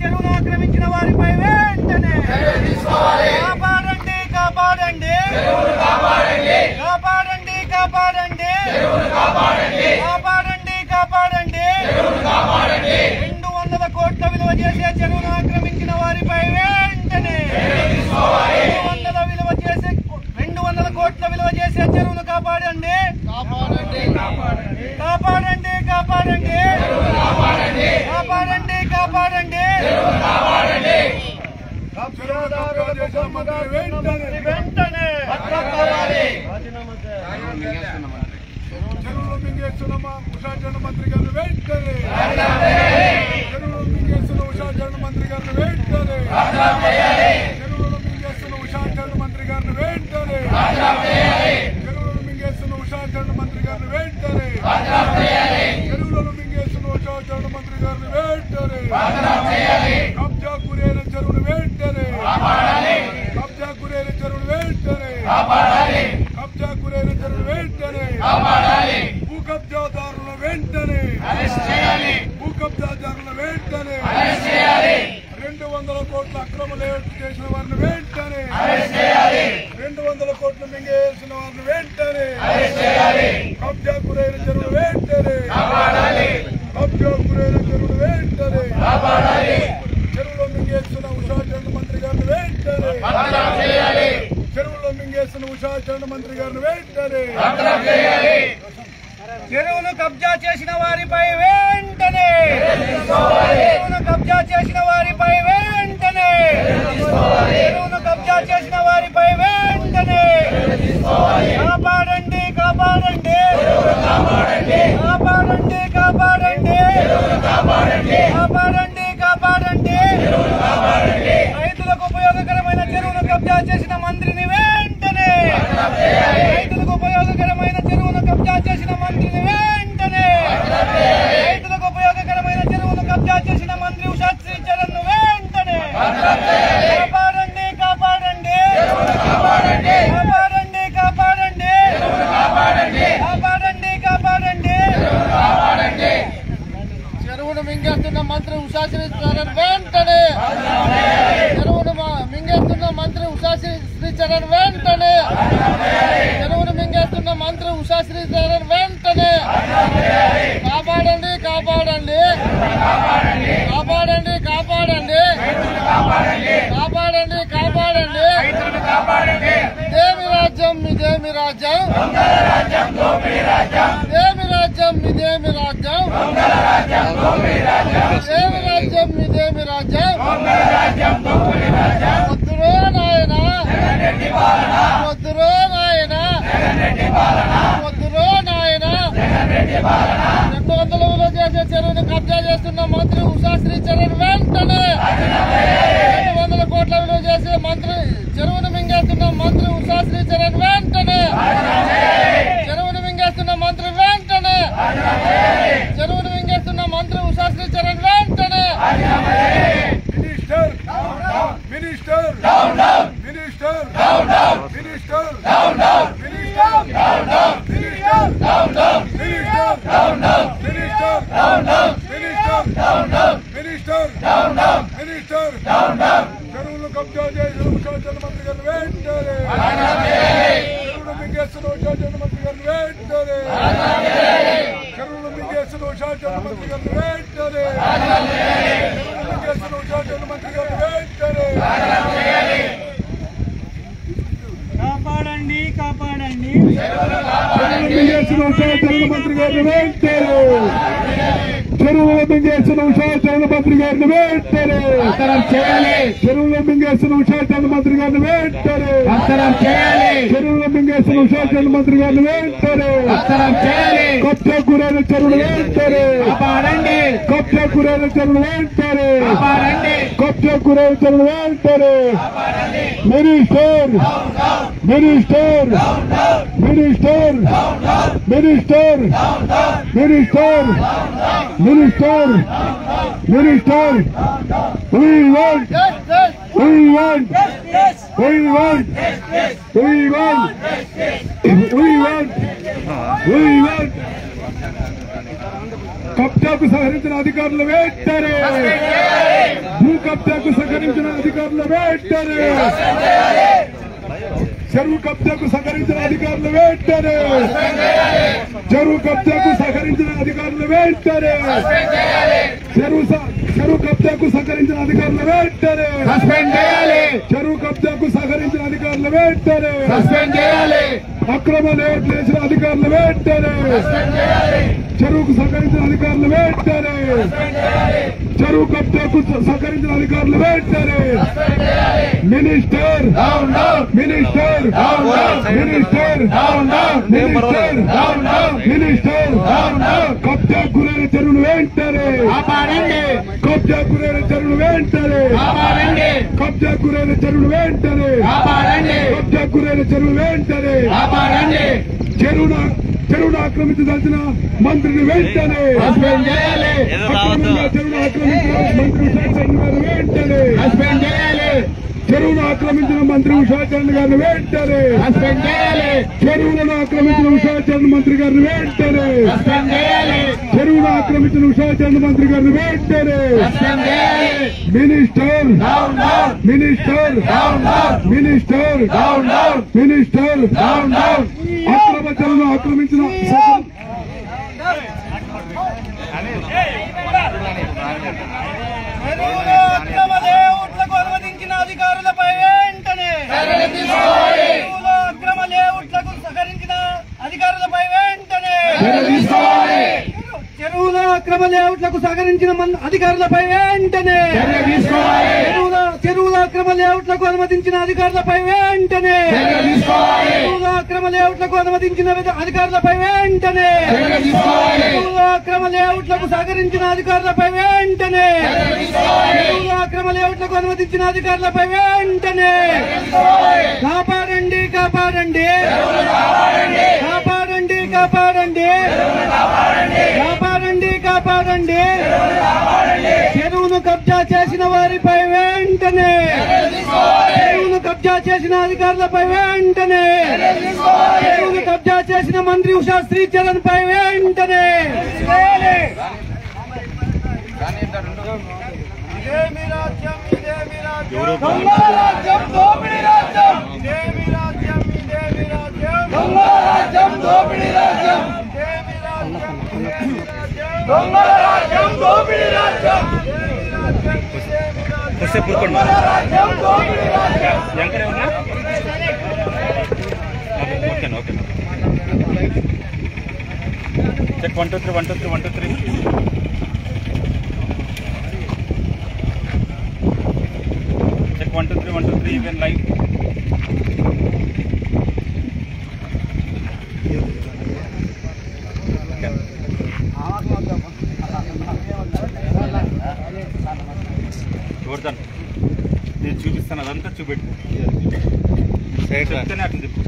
చెరువును ఆక్రమించిన వారిపై వెంటనే కాపాడండి కాపాడండి. కాపాడండి. కాపాడండి కాపాడండి. కాపాడండి. రెండు వందల కోట్ల విలువ చేసే చెరువును ఆక్రమించిన వారిపై వెంటనే రెండు వందల విలువ చేసే రెండు వందల కోట్ల విలువ చేసే చెరువును కాపాడండి. కాపాడండి. కాపాడండి కాపాడండి. వెంటనే చెరువులు మింగేస్తున్న మా ఉషాచరణ మంత్రి గారు వెంటనే చెరువులు మింగేస్తున్న ఉషాచరణ మంత్రి గారు వెంటనే చెరువులు మింగేస్తున్న ఉషాచరణ మంత్రి గారు వెంటనే చెరువులు మింగేస్తున్న ఉషాచరణ మంత్రి గారు వెంటనే చెరువులను మింగేస్తున్న ఉషాచరణ మంత్రి గారు వెంటనే. కబ్జా గురైన చెరువులు వెంటనే. కబ్జా గురైన చెరువులు వెంటనే. కబ్జా గురైన చెరువులు వెంటనే. భూ కబ్జాదారుల వెంటనే. భూ కబ్జాదారుల వెంటనే. రెండు వందల కోట్ల అక్రమ లేఅవుట్ చేసిన వారిని వెంటనే. రెండు వందల కోట్లు మింగేసిన వారిని వెంటనే. కబ్జా గురైన చెరువులు వెంటనే కబ్జా గురైన చెరువులు వెంటనే చెరువులో మింగేస్తున్న ఉషాచరణ మంత్రి గారిని వెంటనే చెరువులో ఉషాచరణ మంత్రి గారిని వెంటనే చెరువును కబ్జా చేసిన వారిపై వెంటనే చెరువును కబ్జా చేసిన వారిపై వెంటనే చెరువును కబ్జా చేసిన వారిపై వెంటనే కాపాడండి కాపాడండి. కాపాడండి కాపాడండి కాపాడండి కాపాడండి రైతులకు ఉపయోగకరమైన చెరువును కబ్జా చేసిన మంత్రిని వెంటనే రైతులకు ఉపయోగకరమైన చెరువును కబ్జా చేసిన మంత్రిని వెంటనే రైతులకు ఉపయోగకరమైన చెరువును కబ్జా చేసిన మంత్రి ఉషాశ్రీ చరణ్ వెంటనే కాపాడండి కాపాడండి కాపాడండి కాపాడండి కాపాడండి కాపాడండి చెరువును మింగేస్తున్న మంత్రి ఉషాశ్రీ చరణ్ వెంటనే చెరువును మా- మింగేస్తున్న మంత్రి ఉషాశ్రీ చరణ్ వెంటనే చెరువును మింగేస్తున్న శాస్త్రి ఉషాశ్రీ వెంటనే కాపాడండి కాపాడండి. కాపాడండి కాపాడండి. కాపాడండి కాపాడండి. ఇదేమి రాజ్యం ఇదేమి రాజ్యం? ఇదేమి రాజ్యం ఇదేమి రాజ్యం? ఇదేమి రాజ్యం ఇదేమి రాజ్యం? వద్దురో నాయన. వద్దురో వద్దురో నాయన. రెండు వందల చేసే చెరువును కబ్జా చేస్తున్న మంత్రి ఉషాశ్రీ చరణ్ వెంటనే రెండు వందల కోట్ల విలువ చేసే మంత్రి చెరువును మింగేస్తున్న మంత్రి ఉషాశ్రీ చరణ్ వెంటనే చెరువును మింగేస్తున్న మంత్రి వెంటనే చెరువును మింగేస్తున్న మంత్రి ఉషాశ్రీ చరణ్ వెంటనే minister minister minister minister minister minister చెరువులు కబ్జా చేసిన ఉషాచరణ మంత్రి గారు వెంటనే చెరువులు మింగేస్తున్న ఉషాచరణ మంత్రి గారు వెంటనే చెరువులు మింగేస్తున్న ఉషాచరణ మంత్రి గారు వెంటనే చెరువులు మింగేస్తున్న ఉషాచరణ మంత్రి గారు వెంటనే కాపాడండి కాపాడండి. మింగేస్తున్న ఉషాచరణ మంత్రి చెరువులో మింగేస్తున్న ఉషాచరణ మంత్రి గారిని వెంటనే. చేయాలి. చెరువులో మింగేస్తున్న ఉషాచరణ మంత్రి గారిని వెంటనే. చేయాలి. చెరువులో మింగేస్తున్న ఉషాచరణ మంత్రి గారిని వెంటనే. చేయాలి. కబ్జా గురైన చెరువులు వెంటనే. కబ్జా గురైన చెరువులు వెంటనే. కబ్జా గురైన చెరువులు వెంటనే. Minister. Minister. Minister. Minister. Minister. minister minister we want we want we want we want we want we want కబ్జాకు సహకరించిన అధికారులు వెంటనే అధికారులు వెంటనే చెరువు కబ్జాకు సహకరించిన అధికారులు వెంటనే చెరువు కబ్జాకు సహకరించిన అధికారులు వెంటనే చెరువు స- చెరువు కబ్జాకు సహకరించిన అధికారులు వెంటనే సస్పెండ్ చేయాలి చెరువు కబ్జాకు సహకరించిన అధికారులు వెంటనే సస్పెండ్ చేయాలి అక్రమ లేట్లు వేసిన అధికారులు వెంటనే చెరువుకు సహకరించిన అధికారులు వెంటనే చెరువు కబ్జాకు సహకరించిన అధికారులు వెంటనే minister down down minister down down minister down down minister down down minister down down కబ్జా గురైన చెరువులు వెంటనే కాపాడండి కబ్జా గురైన చెరువులు వెంటనే కాపాడండి కబ్జా గురైన చెరువులు వెంటనే కాపాడండి కబ్జా గురైన చెరువులు వెంటనే కాపాడండి చెరువును చెరువును ఆక్రమించదలిచిన మంత్రిని వెంటనే సస్పెండ్ చేయాలి అక్రమంగా చెరువును ఆక్రమించిన మంత్రి వెంటనే సస్పెండ్ చేయాలి చెరువును ఆక్రమించిన మంత్రి ఉషాచరణ్ గారిని వెంటనే చెరువులను ఆక్రమించిన ఉషాచరణ్ మంత్రి గారిని వెంటనే చెరువును ఆక్రమించిన ఉషాచరణ్ మంత్రి గారిని వెంటనే minister down down minister down down minister down down minister down down అక్రమ చెరువును ఆక్రమించిన అక్రమ లేఅవుట్లకు అనుమతించిన అధికారులపై వెంటనే చెరువులో అక్రమ లేఅవుట్లకు సహకరించిన అధికారులపై వెంటనే చెరువులో అక్రమ లేఅవుట్లకు సహకరించిన అధికారులపై వెంటనే చెరువులో అక్రమ లేఅవుట్లకు అనుమతించిన అధికారులపై వెంటనే చెరువులో అక్రమ లేఅవుట్లకు అనుమతించిన అధికారులపై వెంటనే చెరువులో అక్రమ లేఅవుట్లకు సహకరించిన అధికారులపై వెంటనే చెరువులో అక్రమ లేఅవుట్లకు అనుమతించిన అధికారులపై వెంటనే కాపాడండి కాపాడండి. కాపాడండి. కాపాడండి కాపాడండి. కాపాడండి. చెరువును కబ్జా చేసిన వారిపై వెంటనే. చెరువును కబ్జా చేసిన అధికారులపై వెంటనే. చెరువును కబ్జా చేసిన మంత్రి ఉషా శ్రీచరణ్ పై వెంటనే. రాజ్యం రాజ్యం. ರಿಕ್ಷೆ ಬಿಡ್ಕೊಂಡು ಹೆಂಗ್ರೆ ಓಕೆನಾ ಓಕೆನಾ check one two three one two three one two three check one two three one two three you can live నేను చూపిస్తాను అదంతా చూపెట్టు చెప్తేనే అట్లా చెప్పు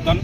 గోవర్ధన్